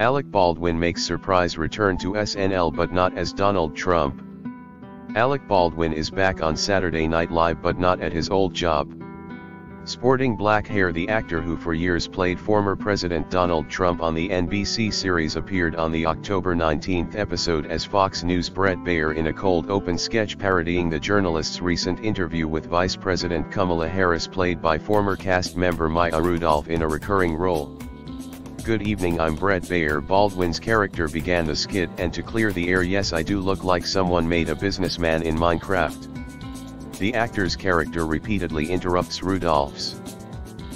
Alec Baldwin makes surprise return to SNL but not as Donald Trump. Alec Baldwin is back on Saturday Night Live but not at his old job. Sporting black hair the actor who for years played former President Donald Trump on the NBC series appeared on the October 19 episode as Fox News' Bret Baier in a cold open sketch parodying the journalist's recent interview with Vice President Kamala Harris played by former cast member Maya Rudolph in a recurring role. Good evening I'm Bret Baier Baldwin's character began the skit and to clear the air yes I do look like someone made a businessman in Minecraft. The actor's character repeatedly interrupts Rudolph's.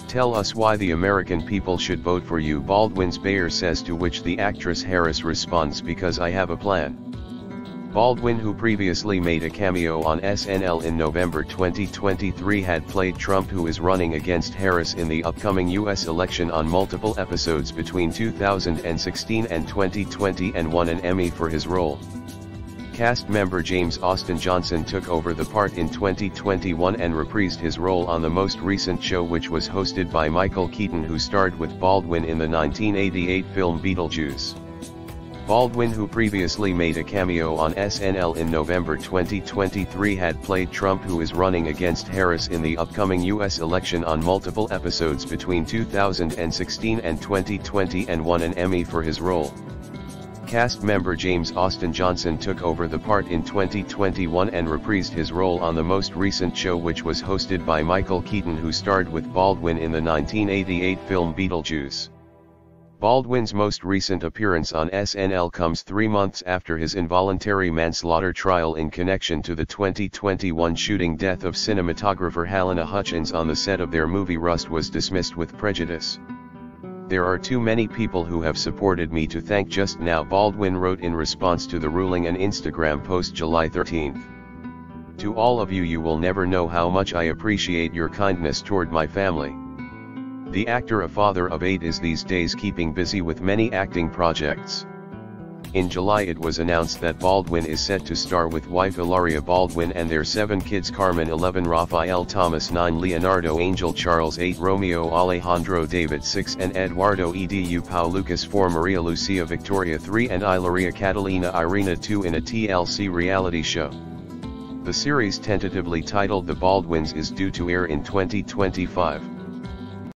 Tell us why the American people should vote for you Baldwin's Bayer says to which the actress Harris responds because I have a plan. Baldwin who previously made a cameo on SNL in November 2023 had played Trump who is running against Harris in the upcoming US election on multiple episodes between 2016 and 2020 and won an Emmy for his role. Cast member James Austin Johnson took over the part in 2021 and reprised his role on the most recent show which was hosted by Michael Keaton who starred with Baldwin in the 1988 film Beetlejuice. Baldwin who previously made a cameo on SNL in November 2023 had played Trump who is running against Harris in the upcoming US election on multiple episodes between 2016 and 2020 and won an Emmy for his role. Cast member James Austin Johnson took over the part in 2021 and reprised his role on the most recent show which was hosted by Michael Keaton who starred with Baldwin in the 1988 film Beetlejuice. Baldwin's most recent appearance on SNL comes three months after his involuntary manslaughter trial in connection to the 2021 shooting death of cinematographer Halyna Hutchins on the set of their movie Rust was dismissed with prejudice. There are too many people who have supported me to thank just now Baldwin wrote in response to the ruling an Instagram post July 13. To all of you you will never know how much I appreciate your kindness toward my family. The actor a father of eight is these days keeping busy with many acting projects. In July it was announced that Baldwin is set to star with wife Hilaria Baldwin and their seven kids Carmen 11 Rafael Thomas 9 Leonardo Angel Charles 8 Romeo Alejandro David 6 and Eduardo Edu Pau Lucas 4 Maria Lucia Victoria 3 and Ilaria Catalina Irina 2 in a TLC reality show. The series tentatively titled The Baldwins is due to air in 2025.